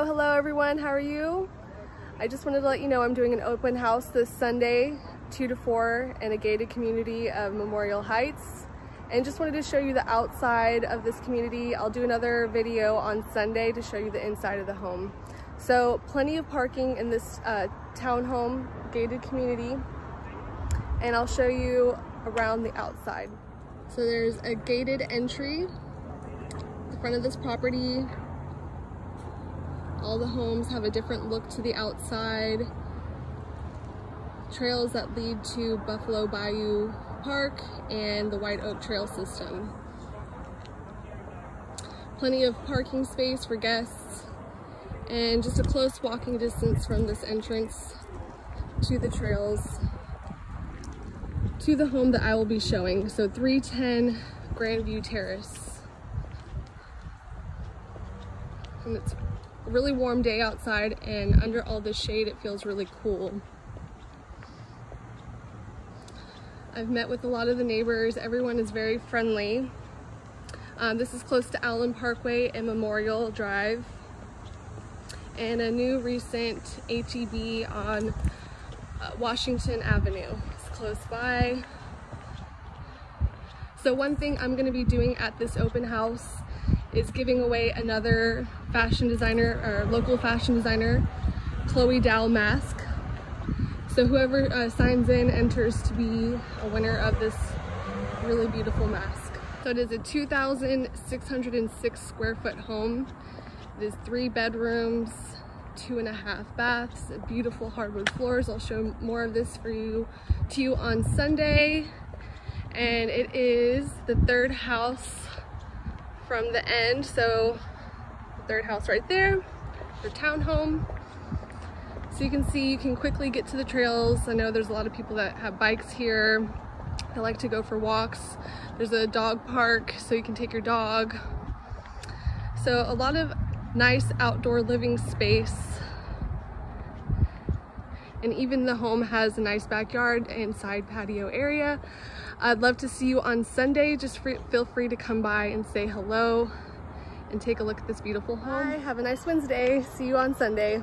Oh, hello everyone, how are you? I just wanted to let you know I'm doing an open house this Sunday, 2 to 4 in a gated community of Memorial Heights. And just wanted to show you the outside of this community. I'll do another video on Sunday to show you the inside of the home. So plenty of parking in this uh, townhome gated community. And I'll show you around the outside. So there's a gated entry, the front of this property. All the homes have a different look to the outside. Trails that lead to Buffalo Bayou Park and the White Oak Trail System. Plenty of parking space for guests and just a close walking distance from this entrance to the trails to the home that I will be showing. So 310 Grandview Terrace. And it's really warm day outside and under all this shade it feels really cool. I've met with a lot of the neighbors. Everyone is very friendly. Um, this is close to Allen Parkway and Memorial Drive. And a new recent HEB on uh, Washington Avenue It's close by. So one thing I'm gonna be doing at this open house is giving away another fashion designer or local fashion designer, Chloe Dao mask. So whoever uh, signs in enters to be a winner of this really beautiful mask. So it is a 2,606 square foot home. It is three bedrooms, two and a half baths, beautiful hardwood floors. I'll show more of this for you to you on Sunday. And it is the third house from the end. So the third house right there, the townhome. So you can see you can quickly get to the trails. I know there's a lot of people that have bikes here. They like to go for walks. There's a dog park so you can take your dog. So a lot of nice outdoor living space and even the home has a nice backyard and side patio area. I'd love to see you on Sunday. Just free, feel free to come by and say hello and take a look at this beautiful home. Bye, have a nice Wednesday. See you on Sunday.